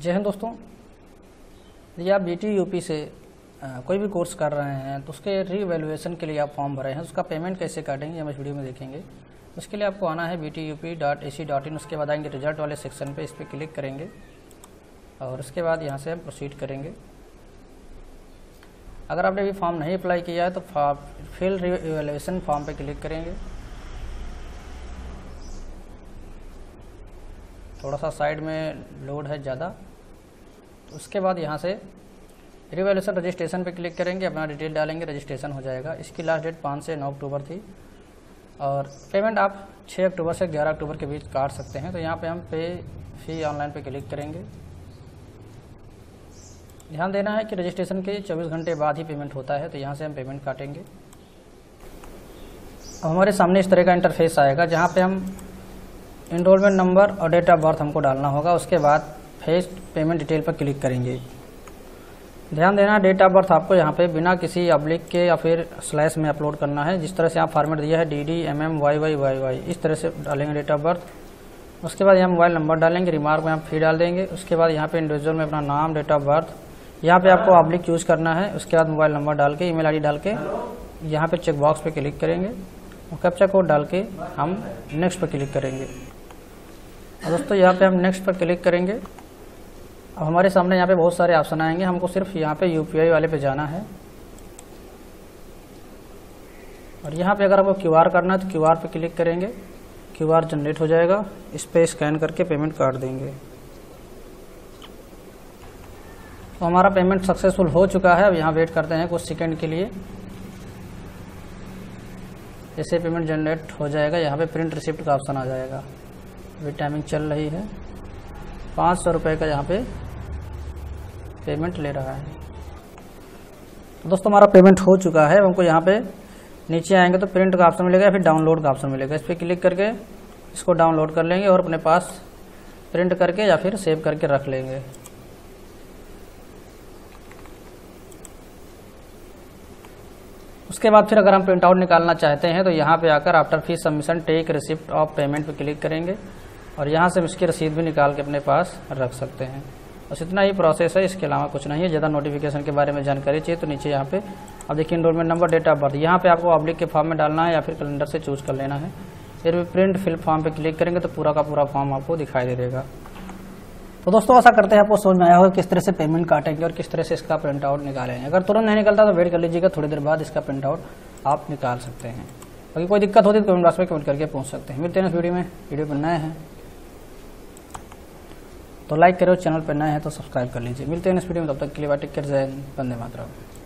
जय हिंद दोस्तों। यदि आप बी टी यूपी से अ, कोई भी कोर्स कर रहे हैं तो उसके रीवैल्यूएशन के लिए आप फॉर्म भरे हैं उसका पेमेंट कैसे काटेंगे हम इस वीडियो में देखेंगे। उसके लिए आपको आना है B T U P dot A C dot in उसके बाद आएँगे रिज़ल्ट वाले सेक्शन पे इस पर क्लिक करेंगे और उसके बाद यहाँ से हम प्रोसीड करेंगे। अगर आपने अभी फॉर्म नहीं अप्लाई किया है तो फिल रीवैल्यूएशन फॉर्म पर क्लिक करेंगे। थोड़ा सा साइड में लोड है ज़्यादा। उसके बाद यहाँ से रिवैल्यूशन रजिस्ट्रेशन पे क्लिक करेंगे, अपना डिटेल डालेंगे रजिस्ट्रेशन हो जाएगा। इसकी लास्ट डेट पाँच से नौ अक्टूबर थी। और पेमेंट आप 6 अक्टूबर से 11 अक्टूबर के बीच काट सकते हैं। तो यहाँ पे हम पे फ़ी ऑनलाइन पे क्लिक करेंगे। ध्यान देना है कि रजिस्ट्रेशन के 24 घंटे बाद ही पेमेंट होता है तो यहाँ से हम पेमेंट काटेंगे। अब हमारे सामने इस तरह का इंटरफेस आएगा, जहाँ पे हम इनरोलमेंट नंबर और डेट ऑफ़ बर्थ हमको डालना होगा। उसके बाद फेस पेमेंट डिटेल पर क्लिक करेंगे। ध्यान देना डेट ऑफ़ बर्थ आपको यहाँ पे बिना किसी अब्लिक के या फिर स्लैश में अपलोड करना है। जिस तरह से आप फॉर्मेट दिया है D D M M Y Y Y Y इस तरह से डालेंगे डेट ऑफ़ बर्थ उसके बाद यहाँ मोबाइल नंबर डालेंगे रिमार्क में आप फ़ी डाल देंगे। उसके बाद यहाँ पे इंडिविजुअल में अपना नाम डेट ऑफ़ बर्थ यहाँ पे आपको अब्लिक चूज़ करना है। उसके बाद मोबाइल नंबर डाल के ईमेल आईडी डाल के यहाँ पे चेक बॉक्स पे क्लिक करेंगे। और कैप्चा कोड डाल के हम नेक्स्ट पर क्लिक करेंगे। दोस्तों, यहाँ पे हम नेक्स्ट पर क्लिक करेंगे। अब हमारे सामने यहाँ पे बहुत सारे ऑप्शन आएँगे। हमको सिर्फ़ यहाँ पे यूपीआई वाले पे जाना है। और यहाँ पे अगर आपको क्यूआर करना है तो क्यूआर पे क्लिक करेंगे। क्यूआर जनरेट हो जाएगा। इस पर स्कैन करके पेमेंट काट देंगे। तो हमारा पेमेंट सक्सेसफुल हो चुका है। अब यहाँ वेट करते हैं कुछ सेकेंड के लिए। जैसे पेमेंट जनरेट हो जाएगा, यहाँ पे प्रिंट रिसिप्ट का ऑप्शन आ जाएगा। अभी टाइमिंग चल रही है। पाँच सौ रुपये का यहाँ पे पेमेंट ले रहा है। तो दोस्तों, हमारा पेमेंट हो चुका है। हमको यहाँ पे नीचे आएँगे तो प्रिंट का ऑप्शन मिलेगा फिर डाउनलोड का ऑप्शन मिलेगा। इस पर क्लिक करके इसको डाउनलोड कर लेंगे और अपने पास प्रिंट करके या फिर सेव करके रख लेंगे। उसके बाद फिर अगर हम प्रिंट आउट निकालना चाहते हैं तो यहाँ पे आकर after fees submission take receipt of payment पे क्लिक करेंगे। और यहाँ से हम इसकी रसीद भी निकाल के अपने पास रख सकते हैं। बस इतना ही प्रोसेस है, इसके अलावा कुछ नहीं है। ज़्यादा नोटिफिकेशन के बारे में जानकारी चाहिए तो नीचे यहाँ पे, अब देखिए enrolment number date of birth यहाँ पे आपको अब्लिक के फॉर्म में डालना है या फिर कैलेंडर से चूज़ कर लेना है। फिर भी प्रिंट फिल फॉर्म पे क्लिक करेंगे तो पूरा का पूरा फॉर्म आपको दिखाई दे देगा। तो दोस्तों, ऐसा करते हैं, आपको समझ में आया होगा किस तरह से पेमेंट काटेंगे और किस तरह से इसका प्रिंट आउट निकालेंगे अगर तुरंत नहीं निकलता तो वेट कर लीजिएगा, थोड़ी देर बाद इसका प्रिंट आउट आप निकाल सकते हैं। बाकी कोई दिक्कत होती है तो कमेंट बॉक्स में कमेंट करके पूछ सकते हैं। मिलते हैं वीडियो में। वीडियो पर हैं। तो लाइक करो चैनल पर नए हैं तो सब्सक्राइब कर लीजिए। मिलते हैं इस वीडियो में, तब तक के लिए बाटिक कर जाए बंदे वंदे मातरम।